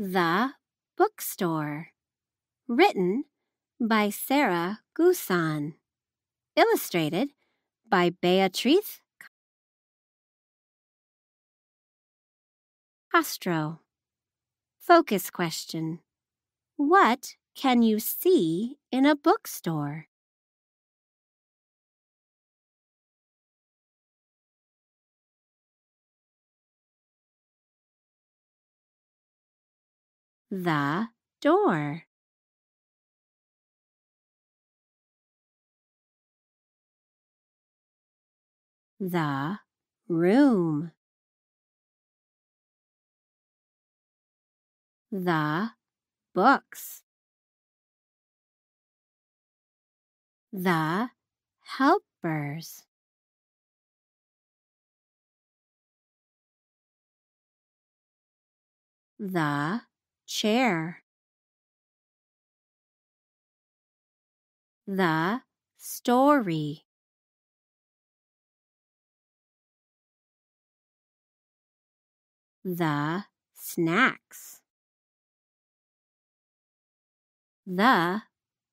The Bookstore. Written by Sarah Gusan. Illustrated by Beatrice Castro. Focus question. What can you see in a bookstore? The door. The room. The books. The helpers. The chair. The story. The snacks. The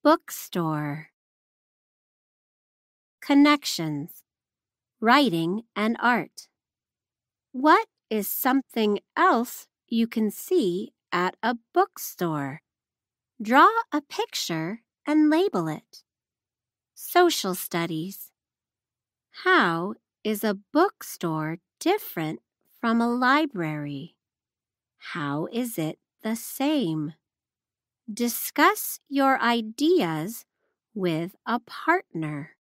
bookstore. Connections. Writing and art. What is something else you can see at a bookstore? Draw a picture and label it. Social studies. How is a bookstore different from a library? How is it the same? Discuss your ideas with a partner.